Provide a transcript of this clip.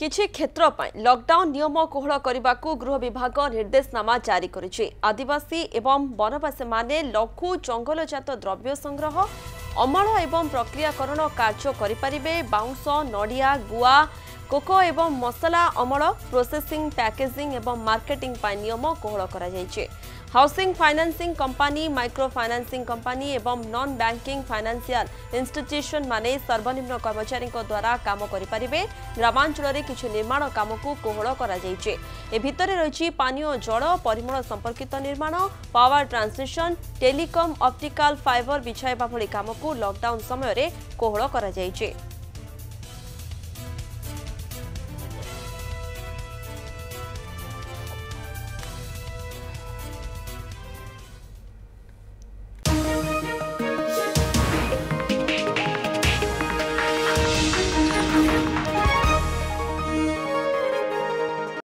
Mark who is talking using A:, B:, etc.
A: କିଛି କ୍ଷେତ୍ର ପାଇଁ ଲକଡାଉନ୍ ନିୟମ କୋହଳ କରିବାକୁ ଗୃହ ବିଭାଗ ନିର୍ଦ୍ଦେଶନାମା ଜାରି କରିଛି ଆଦିବାସୀ ଏବଂ ବନବାସୀମାନେ ଲଘୁ ଜଙ୍ଗଲଜାତ ଦ୍ରବ୍ୟ ସଂଗ୍ରହ ଅମଳ ଏବଂ ପ୍ରକ୍ରିୟାକରଣ କାର୍ଯ୍ୟ କରିପାରିବେ ବାଉଁଶ ନଡ଼ିଆ ଗୁଆ କୋକୋ ଏବଂ ମସଲା ଅମଳ ପ୍ରୋସେସିଂ ପ୍ୟାକେଜିଂ ଏବଂ ମାର୍କେଟିଂ ପାଇଁ ନିୟମ କୋହଳ କରାଯାଇଛି housing financing company micro financing company ଏବଂ ନନ୍ ବ୍ୟାଙ୍କିଂ ଫାଇନାନ୍ସିଆଲ ଇନ୍ଷ୍ଟିଟ୍ୟୁସନମାନେ ସର୍ବନିମ୍ନ କର୍ମଚାରୀଙ୍କ ଦ୍ୱାରା କାମ କରିପାରିବେ ଗ୍ରାମାଞ୍ଚଳରେ କିଛି ନିର୍ମାଣ କାମକୁ କୋହଳ କରାଯାଇଛି ଏ ଭିତରେ ରହିଛି ପାନୀୟ ଜଳ ପରିମଳ ସମ୍ପର୍କିତ ନିର୍ମାଣ power transmission telecom optical fibre ବିଛାଇବା ଭଳି କାମକୁ ଲକଡାଉନ ସମୟରେ କୋହଳ କରାଯାଇଛି